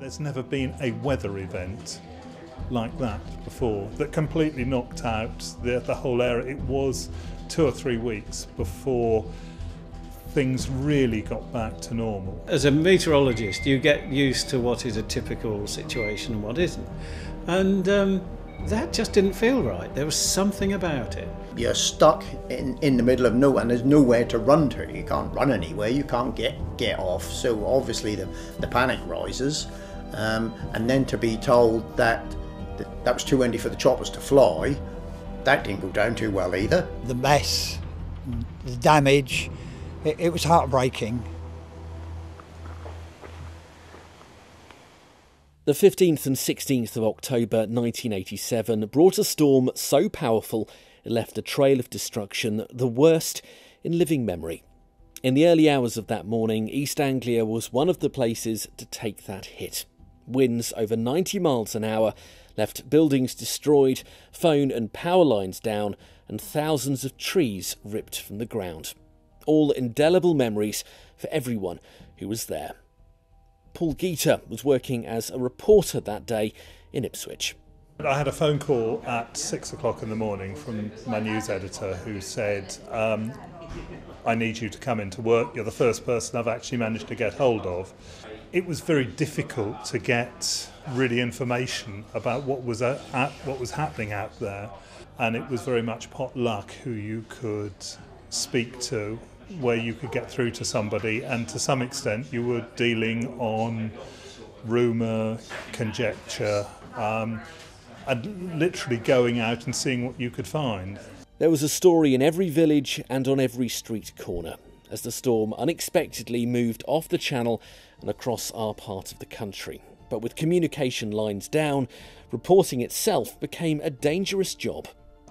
There's never been a weather event like that before that completely knocked out the, the whole area. It was two or three weeks before things really got back to normal. As a meteorologist, you get used to what is a typical situation and what isn't. And um, that just didn't feel right. There was something about it. You're stuck in, in the middle of nowhere and there's nowhere to run to. You can't run anywhere, you can't get, get off. So obviously the, the panic rises. Um, and then to be told that, that that was too windy for the choppers to fly, that didn't go down too well either. The mess, the damage, it, it was heartbreaking. The 15th and 16th of October 1987 brought a storm so powerful it left a trail of destruction, the worst in living memory. In the early hours of that morning, East Anglia was one of the places to take that hit. Winds over 90 miles an hour left buildings destroyed, phone and power lines down, and thousands of trees ripped from the ground. All indelible memories for everyone who was there. Paul Geater was working as a reporter that day in Ipswich. I had a phone call at six o'clock in the morning from my news editor who said, um, I need you to come into work. You're the first person I've actually managed to get hold of. It was very difficult to get really information about what was at, what was happening out there, and it was very much pot luck who you could speak to where you could get through to somebody, and to some extent, you were dealing on rumour, conjecture, um, and literally going out and seeing what you could find. There was a story in every village and on every street corner as the storm unexpectedly moved off the channel and across our part of the country. But with communication lines down, reporting itself became a dangerous job.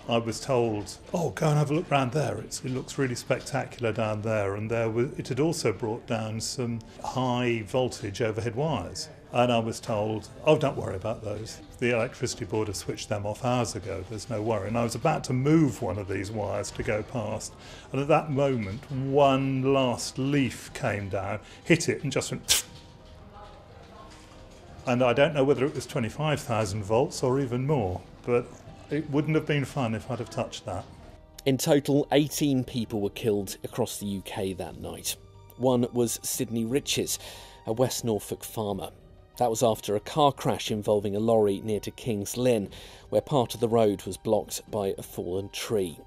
I was told, "Oh, go and have a look round there. It's, it looks really spectacular down there." And there it had also brought down some high voltage overhead wires. And I was told, "Oh, don't worry about those. The electricity board have switched them off hours ago. There's no worry." And I was about to move one of these wires to go past, and at that moment, one last leaf came down, hit it, and just went. And I don't know whether it was 25,000 volts or even more, but it wouldn't have been fun if I'd have touched that. In total, 18 people were killed across the UK that night. One was Sidney Riches, a West Norfolk farmer. That was after a car crash involving a lorry near to King's Lynn, where part of the road was blocked by a fallen tree.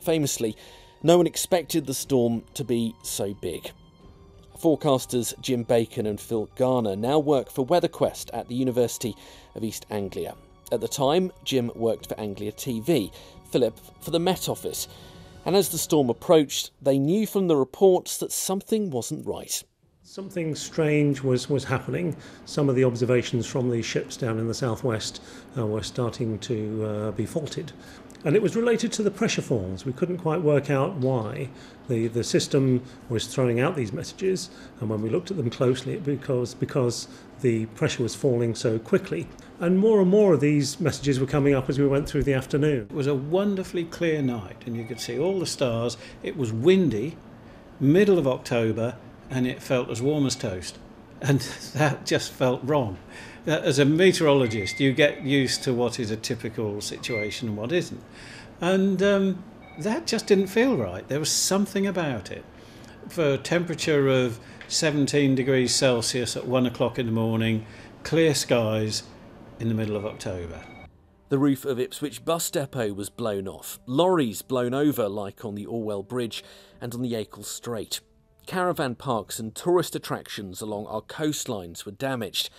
Famously, no one expected the storm to be so big. Forecasters Jim Bacon and Phil Garner now work for WeatherQuest at the University of East Anglia. At the time, Jim worked for Anglia TV, Philip for the Met Office, and as the storm approached, they knew from the reports that something wasn't right. Something strange was, was happening. Some of the observations from these ships down in the southwest uh, were starting to uh, be faulted. And it was related to the pressure falls. We couldn't quite work out why. The, the system was throwing out these messages, and when we looked at them closely, it because, because the pressure was falling so quickly. And more and more of these messages were coming up as we went through the afternoon. It was a wonderfully clear night, and you could see all the stars. It was windy, middle of October, and it felt as warm as toast. And that just felt wrong. As a meteorologist, you get used to what is a typical situation and what isn't. And um, that just didn't feel right. There was something about it. For a temperature of 17 degrees Celsius at one o'clock in the morning, clear skies in the middle of October. The roof of Ipswich bus depot was blown off, lorries blown over, like on the Orwell Bridge and on the Acle Straight. Caravan parks and tourist attractions along our coastlines were damaged,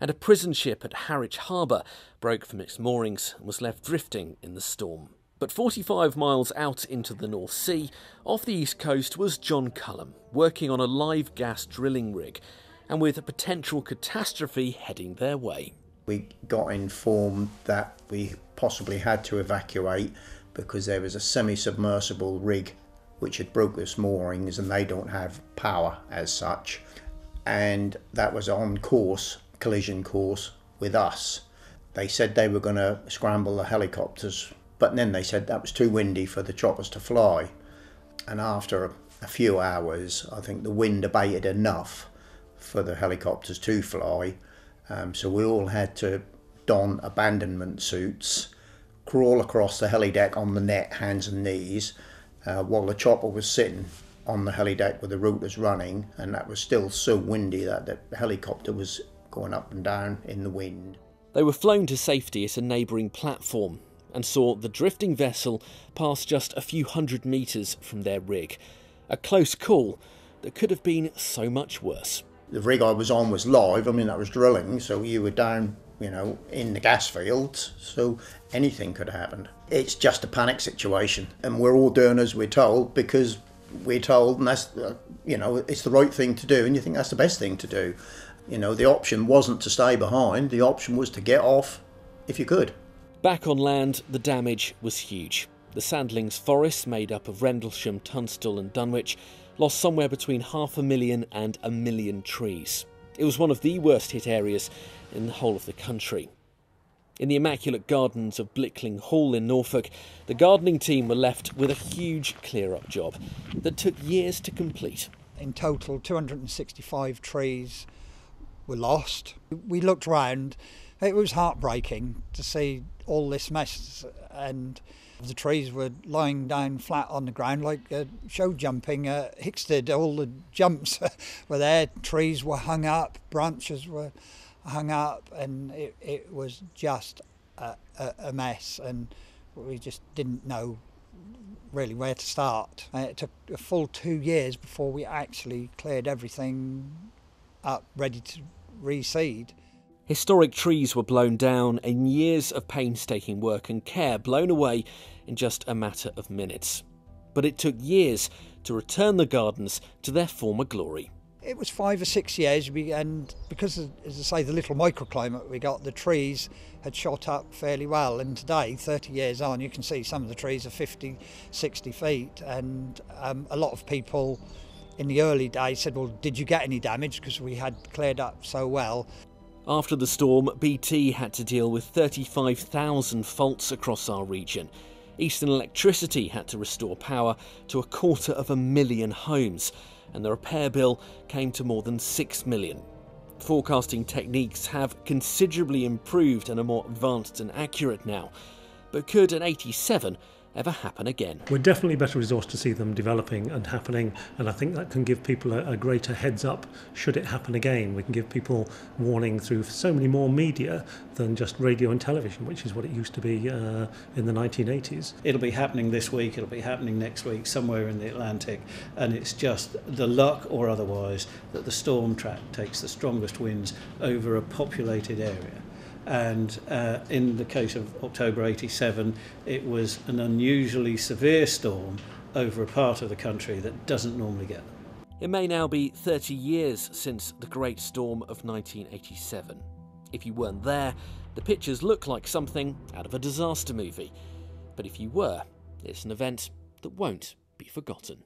and a prison ship at Harwich Harbour broke from its moorings and was left drifting in the storm. But 45 miles out into the North Sea, off the east coast, was John Cullum, working on a live gas drilling rig, and with a potential catastrophe heading their way. We got informed that we possibly had to evacuate because there was a semi submersible rig which had broke its moorings and they don't have power as such. And that was on course, collision course, with us. They said they were going to scramble the helicopters, but then they said that was too windy for the choppers to fly. And after a few hours, I think the wind abated enough for the helicopters to fly, Um, so we all had to don abandonment suits, crawl across the heli deck on the net, hands and knees, uh, while the chopper was sitting on the heli deck with the rotors running, and that was still so windy that the helicopter was going up and down in the wind. They were flown to safety at a neighbouring platform and saw the drifting vessel pass just a few hundred metres from their rig. A close call that could have been so much worse. The rig I was on was live, I mean, that was drilling, so you were down, you know, in the gas fields, so anything could have happened. It's just a panic situation, and we're all doing as we're told because we're told, and that's, uh, you know, it's the right thing to do, and you think that's the best thing to do. You know, the option wasn't to stay behind, the option was to get off if you could. Back on land, the damage was huge. The Sandlings Forest, made up of Rendlesham, Tunstall, and Dunwich, lost somewhere between half a million and a million trees. It was one of the worst hit areas in the whole of the country. In the Immaculate Gardens of Blickling Hall in Norfolk, the gardening team were left with a huge clear up job that took years to complete. In total, 265 trees were lost. We looked round, it was heartbreaking to see all this mess, and the trees were lying down flat on the ground like show jumping. Uh, all the jumps were there, trees were hung up, branches were hung up, and it, it was just a, a, a mess, and we just didn't know really where to start. Uh, it took a full two years before we actually cleared everything up, ready to reseed. Historic trees were blown down and years of painstaking work and care blown away in just a matter of minutes. But it took years to return the gardens to their former glory. It was five or six years, and because, as I say, the little microclimate we got, the trees had shot up fairly well. And today, 30 years on, you can see some of the trees are 50, 60 feet, and um, a lot of people in the early days said, Well, did you get any damage? Because we had cleared up so well. After the storm, BT had to deal with 35,000 faults across our region. Eastern Electricity had to restore power to a quarter of a million homes and the repair bill came to more than 6 million. Forecasting techniques have considerably improved and are more advanced and accurate now, but could an 87 ever happen again. We're definitely better resourced to see them developing and happening, and I think that can give people a, a, greater heads up should it happen again. We can give people warning through so many more media than just radio and television, which is what it used to be uh, in the 1980s. It'll be happening this week, it'll be happening next week, somewhere in the Atlantic, and it's just the luck or otherwise that the storm track takes the strongest winds over a populated area and uh, in the case of October 87, it was an unusually severe storm over a part of the country that doesn't normally get them. It may now be 30 years since the Great Storm of 1987. If you weren't there, the pictures look like something out of a disaster movie. But if you were, it's an event that won't be forgotten.